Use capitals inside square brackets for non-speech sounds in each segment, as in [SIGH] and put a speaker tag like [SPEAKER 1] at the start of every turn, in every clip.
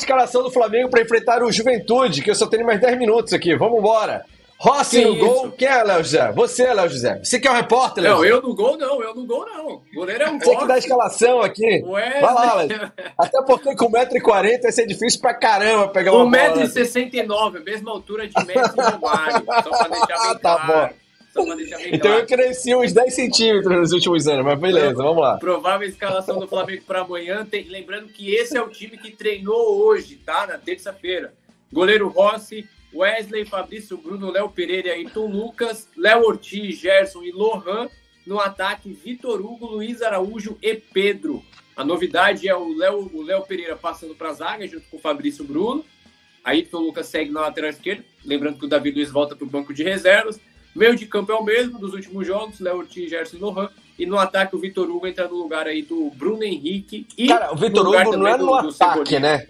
[SPEAKER 1] escalação do Flamengo para enfrentar o Juventude, que eu só tenho mais 10 minutos aqui. Vamos embora. Rossi no gol. Quem é, Léo José? Você, Léo José. Você que é o repórter, Léo
[SPEAKER 2] Não, eu no gol não, eu no gol não. O goleiro é um
[SPEAKER 1] Você que dá a escalação aqui. Ué, vai lá, Léo. Até porque com 1,40m vai ser difícil pra caramba pegar uma
[SPEAKER 2] 1,69m, a mesma altura de Messi e [LAUGHS] Romário. Só pra deixar bem tá claro. Bom.
[SPEAKER 1] Então eu cresci uns 10 centímetros nos últimos anos, mas beleza, vamos lá.
[SPEAKER 2] Provável escalação do Flamengo para amanhã. Tem, lembrando que esse é o time que treinou hoje, tá? Na terça-feira. Goleiro Rossi, Wesley, Fabrício Bruno, Léo Pereira e Ayrton Lucas, Léo Ortiz, Gerson e Lohan. No ataque, Vitor Hugo, Luiz Araújo e Pedro. A novidade é o Léo, o Léo Pereira passando para a zaga junto com o Fabrício Bruno. Ayrton Lucas segue na lateral esquerda. Lembrando que o Davi Luiz volta para o banco de reservas. Meio de campo é o mesmo dos últimos jogos, Léo Ortiz, Gerson e Lohan. E no ataque, o Vitor Hugo entra no lugar aí do Bruno Henrique. E
[SPEAKER 1] Cara, o Vitor Hugo não é no do, ataque, do né?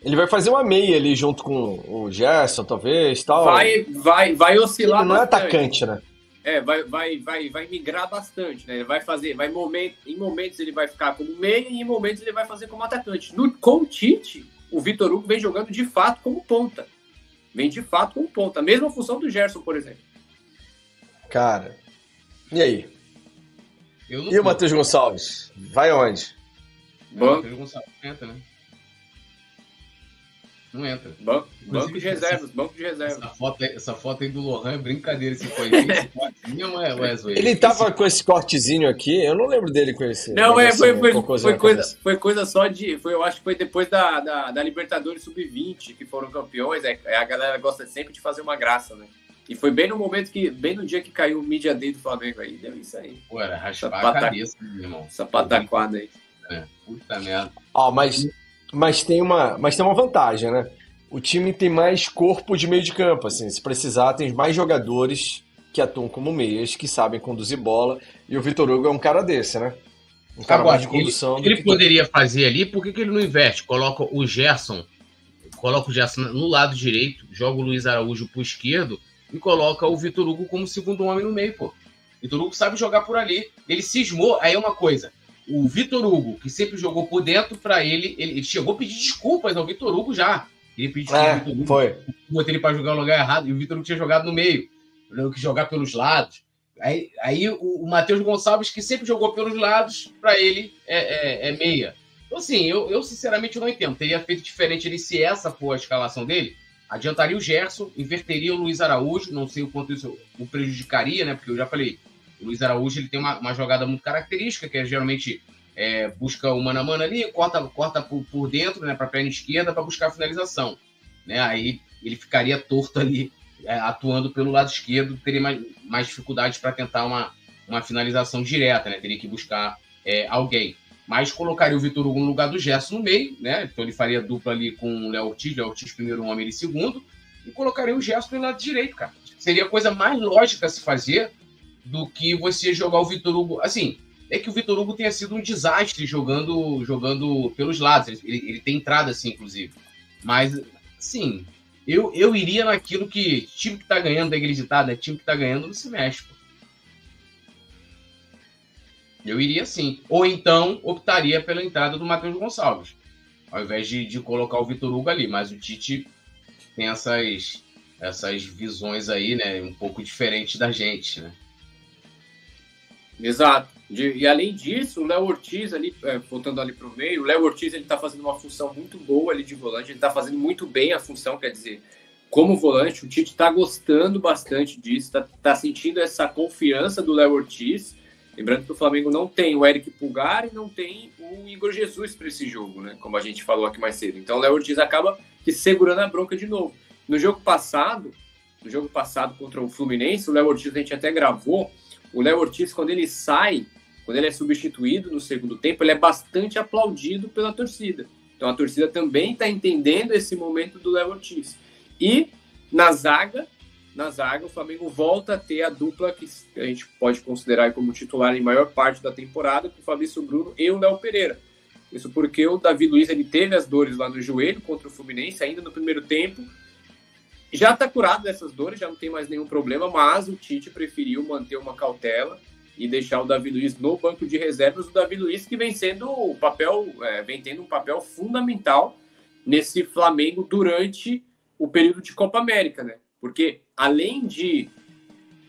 [SPEAKER 1] Ele vai fazer uma meia ali junto com o Gerson, talvez, tal.
[SPEAKER 2] Vai, vai, vai oscilar
[SPEAKER 1] Ele não é atacante, né?
[SPEAKER 2] É, vai, vai, vai, vai migrar bastante, né? Ele vai fazer, vai momento, em momentos ele vai ficar como meia e em momentos ele vai fazer como atacante. No, com o Tite, o Vitor Hugo vem jogando de fato como ponta. Vem de fato como ponta. Mesma função do Gerson, por exemplo.
[SPEAKER 1] Cara, e aí? e o Matheus Gonçalves? Vai onde?
[SPEAKER 3] Bom. Matheus Gonçalves entra, né? Não entra.
[SPEAKER 2] Banco, banco de reservas, essa, banco de reservas.
[SPEAKER 3] Essa foto, essa foto aí do Lohan é brincadeira esse foi. não é,
[SPEAKER 1] Wesley? Ele tava esse... com esse cortezinho aqui, eu não lembro dele com esse.
[SPEAKER 2] Não, é, foi, foi, foi, coisa, foi coisa só de. Foi, eu acho que foi depois da, da, da Libertadores Sub-20 que foram campeões. É, a galera gosta sempre de fazer uma graça, né? E foi bem no momento que, bem no dia que caiu o Media Day do Flamengo aí. Deu isso aí.
[SPEAKER 3] Pô, era raspar Sapata... a cabeça, meu irmão.
[SPEAKER 2] Essa pataquada aí.
[SPEAKER 3] É, puta merda.
[SPEAKER 1] Ó, mas, mas, tem uma, mas tem uma vantagem, né? O time tem mais corpo de meio de campo, assim. Se precisar, tem mais jogadores que atuam como meias, que sabem conduzir bola. E o Vitor Hugo é um cara desse, né?
[SPEAKER 3] Um cara Agora, mais de condução. Ele, ele poderia fazer ali, por que, que ele não investe? Coloca o Gerson, coloca o Gerson no lado direito, joga o Luiz Araújo pro esquerdo e coloca o Vitor Hugo como segundo homem no meio, pô. Vitor Hugo sabe jogar por ali. Ele cismou, aí é uma coisa. O Vitor Hugo, que sempre jogou por dentro, para ele, ele, chegou a pedir desculpas ao Vitor Hugo já. Ele pediu
[SPEAKER 1] é, desculpas Hugo,
[SPEAKER 3] foi. botei ele para jogar no lugar errado, e o Vitor Hugo tinha jogado no meio. que jogar pelos lados. Aí, aí o, o Matheus Gonçalves, que sempre jogou pelos lados, para ele é, é, é, meia. Então, assim, eu, eu sinceramente não entendo. Teria feito diferente ele se essa for a escalação dele adiantaria o Gerson, inverteria o Luiz Araújo, não sei o quanto isso o prejudicaria, né? Porque eu já falei, o Luiz Araújo ele tem uma, uma jogada muito característica, que é geralmente é, busca o mano a mano ali, corta, corta por, por dentro, né, para a perna esquerda, para buscar a finalização. Né? Aí ele ficaria torto ali, é, atuando pelo lado esquerdo, teria mais, mais dificuldades para tentar uma, uma finalização direta, né? Teria que buscar é, alguém mas colocaria o Vitor Hugo no lugar do Gerson no meio, né? Então ele faria dupla ali com o Léo Ortiz, Léo Ortiz primeiro homem, ele segundo, e colocaria o Gerson no lado direito, cara. Seria a coisa mais lógica a se fazer do que você jogar o Vitor Hugo. Assim, é que o Vitor Hugo tenha sido um desastre jogando jogando pelos lados. Ele, ele tem entrada, assim, inclusive. Mas, sim, eu, eu iria naquilo que time que tá ganhando da igreja né? time que tá ganhando não se mexe. Pô. Eu iria sim. Ou então optaria pela entrada do Matheus Gonçalves, ao invés de, de colocar o Vitor Hugo ali. Mas o Tite tem essas, essas visões aí, né? Um pouco diferentes da gente, né?
[SPEAKER 2] Exato. De, e além disso, o Léo Ortiz ali, é, voltando ali para o meio, o Léo Ortiz ele está fazendo uma função muito boa ali de volante, ele está fazendo muito bem a função, quer dizer, como volante, o Tite está gostando bastante disso, está tá sentindo essa confiança do Léo Ortiz. Lembrando que o Flamengo não tem o Eric Pulgar e não tem o Igor Jesus para esse jogo, né? Como a gente falou aqui mais cedo. Então o Léo Ortiz acaba que segurando a bronca de novo. No jogo passado, no jogo passado contra o Fluminense, o Léo Ortiz a gente até gravou. O Léo Ortiz, quando ele sai, quando ele é substituído no segundo tempo, ele é bastante aplaudido pela torcida. Então a torcida também está entendendo esse momento do Léo Ortiz. E na zaga, na zaga, o Flamengo volta a ter a dupla que a gente pode considerar como titular em maior parte da temporada, com o Fabrício Bruno e o Léo Pereira. Isso porque o Davi Luiz ele teve as dores lá no joelho contra o Fluminense, ainda no primeiro tempo. Já está curado dessas dores, já não tem mais nenhum problema, mas o Tite preferiu manter uma cautela e deixar o Davi Luiz no banco de reservas. O Davi Luiz que vem sendo o papel, é, vem tendo um papel fundamental nesse Flamengo durante o período de Copa América, né? Porque além de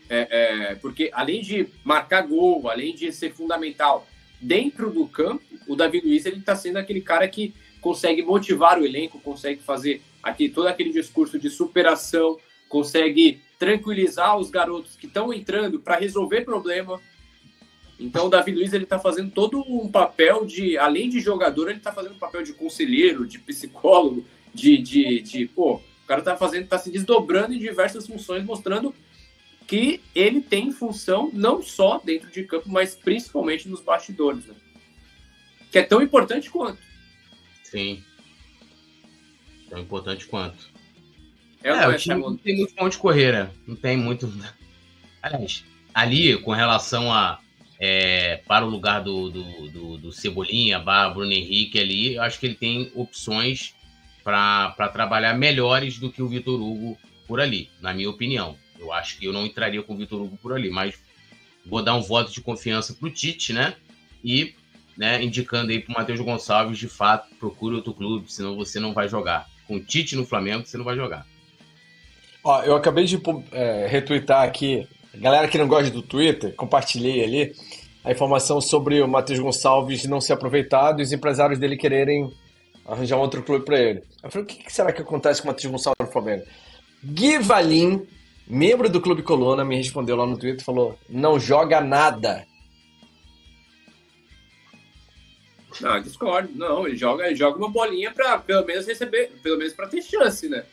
[SPEAKER 2] é, é, porque além de marcar gol, além de ser fundamental dentro do campo, o Davi Luiz ele está sendo aquele cara que consegue motivar o elenco, consegue fazer aqui todo aquele discurso de superação, consegue tranquilizar os garotos que estão entrando para resolver problema. Então o Davi Luiz ele está fazendo todo um papel de, além de jogador, ele está fazendo um papel de conselheiro, de psicólogo, de, de, de pô, o cara está fazendo, está se desdobrando em diversas funções, mostrando que ele tem função não só dentro de campo, mas principalmente nos bastidores, né? Que é tão importante quanto.
[SPEAKER 3] Sim. Tão importante quanto.
[SPEAKER 2] É,
[SPEAKER 3] É,
[SPEAKER 2] o
[SPEAKER 3] o time não tem muito onde correr, né? Não tem muito. [LAUGHS] Aliás, ali, com relação a. é, para o lugar do, do, do, do Cebolinha, barra Bruno Henrique ali, eu acho que ele tem opções para trabalhar melhores do que o Vitor Hugo por ali, na minha opinião. Eu acho que eu não entraria com o Vitor Hugo por ali, mas vou dar um voto de confiança pro Tite, né? E né, indicando aí pro Matheus Gonçalves, de fato, procure outro clube, senão você não vai jogar. Com o Tite no Flamengo, você não vai jogar.
[SPEAKER 1] Ó, eu acabei de é, retweetar aqui, galera que não gosta do Twitter, compartilhei ali a informação sobre o Matheus Gonçalves não ser aproveitado e os empresários dele quererem arranjar um outro clube para ele. Eu falei, o que será que acontece com o Matheus Gonçalves no Flamengo? Gui Valim, membro do Clube Coluna, me respondeu lá no Twitter e falou: não joga nada.
[SPEAKER 2] Não, discordo. Não, ele joga, ele joga uma bolinha para pelo menos receber, pelo menos para ter chance, né?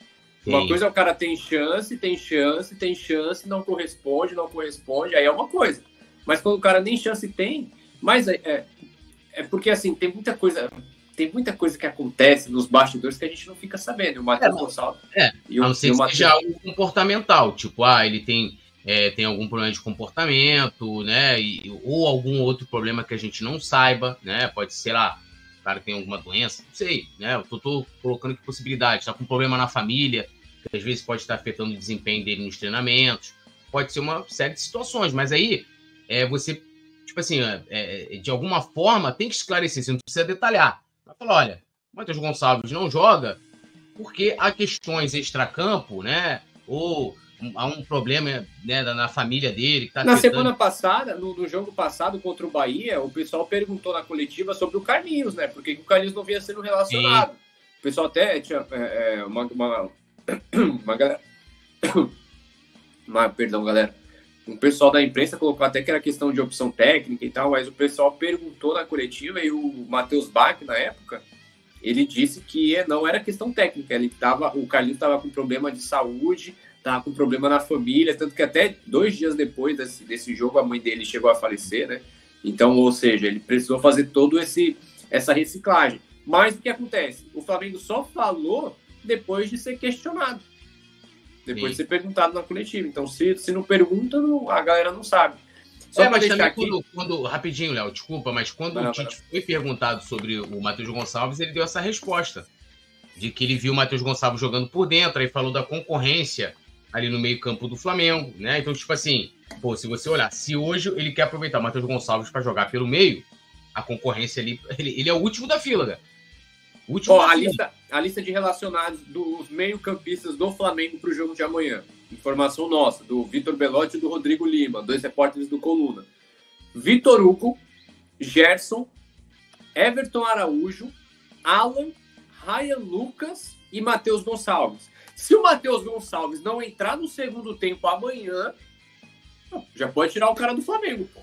[SPEAKER 2] Uma
[SPEAKER 3] Sim.
[SPEAKER 2] coisa é o cara tem chance, tem chance, tem chance, não corresponde, não corresponde, aí é uma coisa. Mas quando o cara nem chance tem, mas é, é, é porque assim, tem muita coisa, tem muita coisa que acontece nos bastidores que a gente não fica sabendo. O Matheus
[SPEAKER 3] É.
[SPEAKER 2] Gonçalves
[SPEAKER 3] É,
[SPEAKER 2] e o,
[SPEAKER 3] A não ser que
[SPEAKER 2] Matheus-
[SPEAKER 3] seja algo comportamental, tipo, ah, ele tem, é, tem algum problema de comportamento, né? e- ou algum outro problema que a gente não saiba, né? Pode ser, lá, o cara tem alguma doença, não sei, né? Eu tô, tô colocando aqui possibilidade, tá com problema na família, que às vezes pode estar afetando o desempenho dele nos treinamentos, pode ser uma série de situações, mas aí é, você, tipo assim, é, é, de alguma forma tem que esclarecer, você não precisa detalhar. Vai falar, olha, o Matheus Gonçalves não joga porque há questões extracampo, né? Ou há um problema né, na família dele tá
[SPEAKER 2] Na
[SPEAKER 3] afetando-
[SPEAKER 2] semana passada, no, no jogo passado contra o Bahia, o pessoal perguntou na coletiva sobre o Carlinhos, né? Por que que o Carlinhos não vinha sendo relacionado? O pessoal até tinha é, é, uma, uma, [COUGHS] uma galera. [COUGHS] Uma, perdão, galera. Um pessoal da imprensa colocou até que era questão de opção técnica e tal, mas o pessoal perguntou na coletiva e o Matheus Bach, na época, ele disse que não era questão técnica. Ele tava, o Carlinhos estava com problema de saúde, tava com problema na família, tanto que até dois dias depois desse, desse jogo a mãe dele chegou a falecer, né? Então, ou seja, ele precisou fazer todo esse essa reciclagem. Mas o que acontece? O Flamengo só falou depois de ser questionado. Depois
[SPEAKER 3] Sim.
[SPEAKER 2] de ser perguntado na coletiva. Então, se, se não pergunta, não- a galera não sabe. Só
[SPEAKER 3] É, mas também
[SPEAKER 2] aqui.
[SPEAKER 3] quando, quando- Rapidinho, Léo, desculpa, mas quando
[SPEAKER 2] lá,
[SPEAKER 3] o Tite foi perguntado sobre o Matheus Gonçalves, ele deu essa resposta. De que ele viu o Matheus Gonçalves jogando por dentro, aí falou da concorrência ali no meio-campo do Flamengo, né? Então, tipo assim, pô, se você olhar, se hoje ele quer aproveitar o Matheus Gonçalves para jogar pelo meio, a concorrência ali, ele, ele é o último da fila, cara. O último da
[SPEAKER 2] a
[SPEAKER 3] fila.
[SPEAKER 2] lista, a lista de relacionados dos meio-campistas do Flamengo para o jogo de amanhã. Informação nossa, do Vitor Belotti e do Rodrigo Lima, dois repórteres do Coluna. Vitor Hugo, Gerson, Everton Araújo, Alan, Ryan Lucas e Matheus Gonçalves. Se o Matheus Gonçalves não entrar no segundo tempo amanhã, já pode tirar o cara do Flamengo, pô.